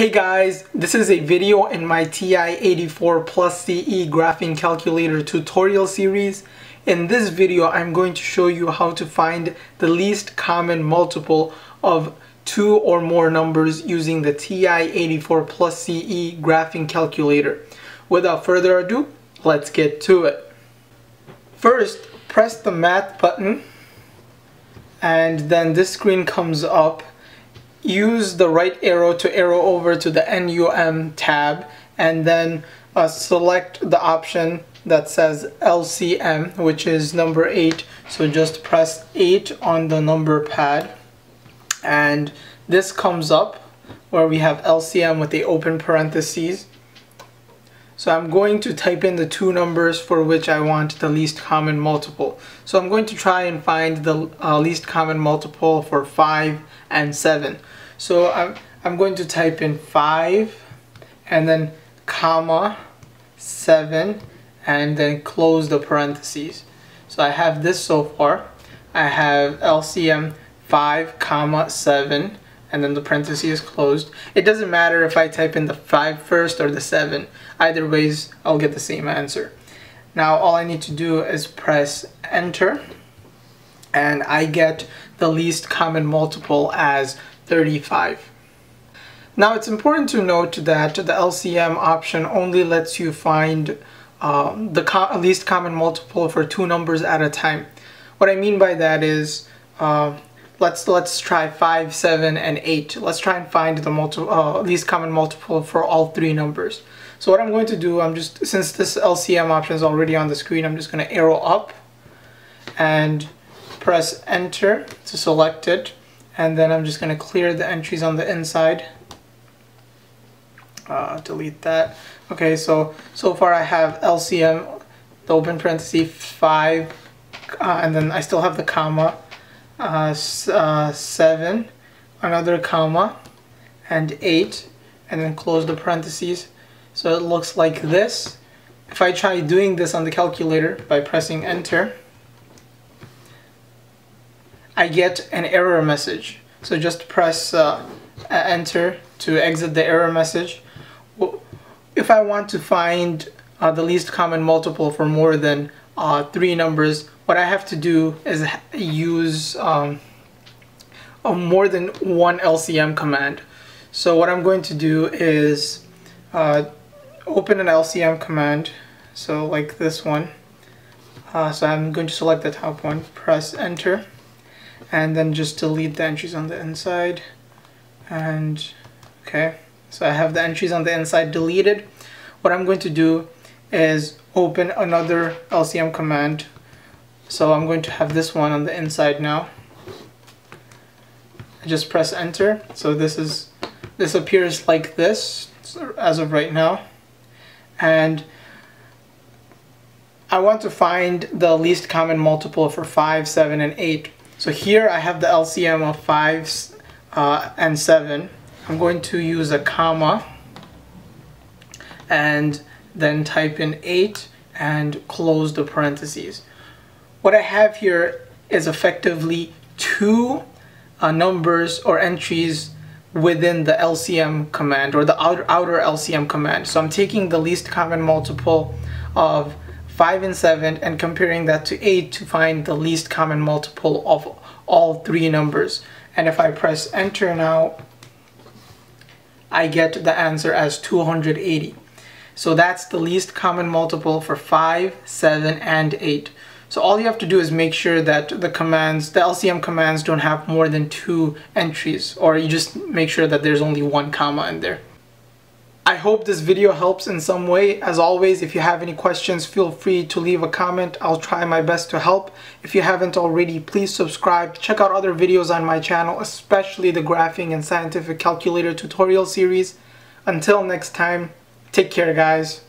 Hey guys, this is a video in my TI-84 Plus CE graphing calculator tutorial series. In this video, I'm going to show you how to find the least common multiple of two or more numbers using the TI-84 Plus CE graphing calculator. Without further ado, let's get to it. First, press the math button and then this screen comes up use the right arrow to arrow over to the NUM tab and then uh, select the option that says LCM which is number 8 so just press 8 on the number pad and this comes up where we have LCM with the open parentheses so I'm going to type in the two numbers for which I want the least common multiple. So I'm going to try and find the uh, least common multiple for 5 and 7. So I'm, I'm going to type in 5 and then comma 7 and then close the parentheses. So I have this so far. I have LCM 5 comma 7 and then the parenthesis is closed. It doesn't matter if I type in the 5 first or the 7. Either ways, I'll get the same answer. Now all I need to do is press enter and I get the least common multiple as 35. Now it's important to note that the LCM option only lets you find um, the co least common multiple for two numbers at a time. What I mean by that is uh, let's let's try 5, 7, and 8. Let's try and find the multi uh, least common multiple for all three numbers. So what I'm going to do, I'm just since this LCM option is already on the screen, I'm just going to arrow up and press enter to select it and then I'm just going to clear the entries on the inside uh, delete that okay so so far I have LCM the open parenthesis 5 uh, and then I still have the comma uh, uh 7 another comma and 8 and then close the parentheses so it looks like this if I try doing this on the calculator by pressing enter I get an error message. So just press uh, enter to exit the error message. If I want to find uh, the least common multiple for more than uh, three numbers, what I have to do is use um, more than one LCM command. So what I'm going to do is uh, open an LCM command, so like this one. Uh, so I'm going to select the top one, press enter and then just delete the entries on the inside. And okay. So I have the entries on the inside deleted. What I'm going to do is open another LCM command so I'm going to have this one on the inside now I just press enter so this is this appears like this as of right now and I want to find the least common multiple for 5, 7, and 8 so here I have the LCM of 5 uh, and 7. I'm going to use a comma and then type in 8 and close the parentheses. What I have here is effectively two uh, numbers or entries within the LCM command or the outer, outer LCM command. So I'm taking the least common multiple of 5 and 7 and comparing that to 8 to find the least common multiple of all three numbers. And if I press enter now, I get the answer as 280. So that's the least common multiple for 5, 7, and 8. So all you have to do is make sure that the commands, the LCM commands don't have more than two entries, or you just make sure that there's only one comma in there. I hope this video helps in some way. As always, if you have any questions, feel free to leave a comment. I'll try my best to help. If you haven't already, please subscribe. Check out other videos on my channel, especially the graphing and scientific calculator tutorial series. Until next time, take care guys.